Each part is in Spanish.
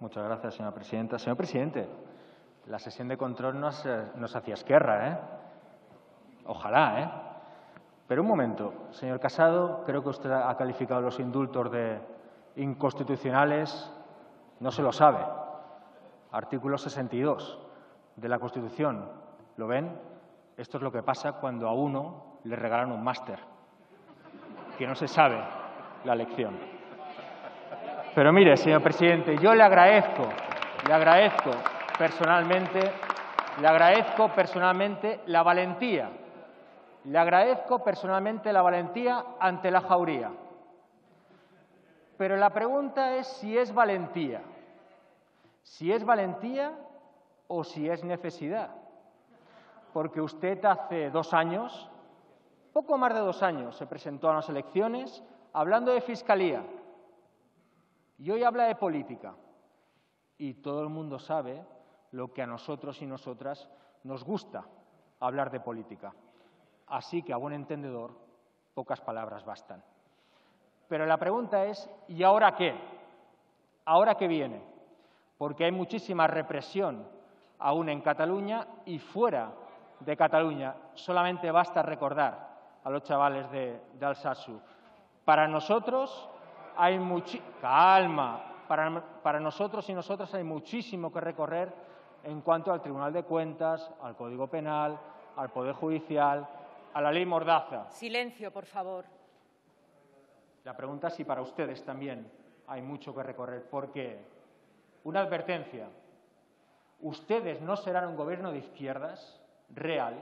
Muchas gracias, señora presidenta. Señor presidente, la sesión de control no nos hacía esquerra, ¿eh? Ojalá, ¿eh? Pero un momento, señor Casado, creo que usted ha calificado los indultos de inconstitucionales, no se lo sabe. Artículo 62 de la Constitución, ¿lo ven? Esto es lo que pasa cuando a uno le regalan un máster, que no se sabe la lección. Pero mire, señor presidente, yo le agradezco, le agradezco personalmente, le agradezco personalmente la valentía, le agradezco personalmente la valentía ante la jauría. Pero la pregunta es si es valentía, si es valentía o si es necesidad. Porque usted hace dos años, poco más de dos años, se presentó a las elecciones hablando de fiscalía, y hoy habla de política. Y todo el mundo sabe lo que a nosotros y nosotras nos gusta hablar de política. Así que, a buen entendedor, pocas palabras bastan. Pero la pregunta es, ¿y ahora qué? ¿Ahora qué viene? Porque hay muchísima represión aún en Cataluña y fuera de Cataluña. Solamente basta recordar a los chavales de, de Alsasu. Para nosotros, hay calma. Para, nosotros y nosotras hay muchísimo que recorrer en cuanto al Tribunal de Cuentas, al Código Penal, al Poder Judicial, a la ley Mordaza. Silencio, por favor. La pregunta es si para ustedes también hay mucho que recorrer, porque una advertencia, ustedes no serán un gobierno de izquierdas real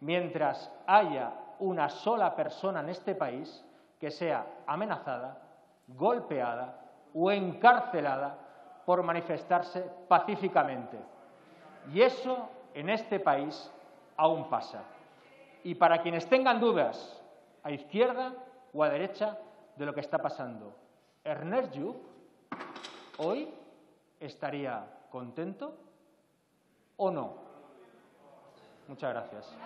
mientras haya una sola persona en este país que sea amenazada golpeada o encarcelada por manifestarse pacíficamente. Y eso en este país aún pasa. Y para quienes tengan dudas, a izquierda o a derecha, de lo que está pasando, Ernest Lluch hoy estaría contento o no. Muchas gracias.